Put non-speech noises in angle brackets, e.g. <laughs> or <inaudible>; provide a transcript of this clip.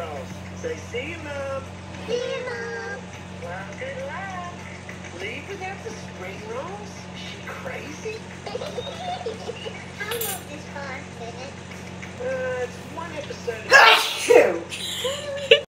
girls. Say, see you, Mom. See you, Mom. Well, good luck. Leave without the spring rolls? Is she crazy? <laughs> How love this car minutes? Uh, it's one episode.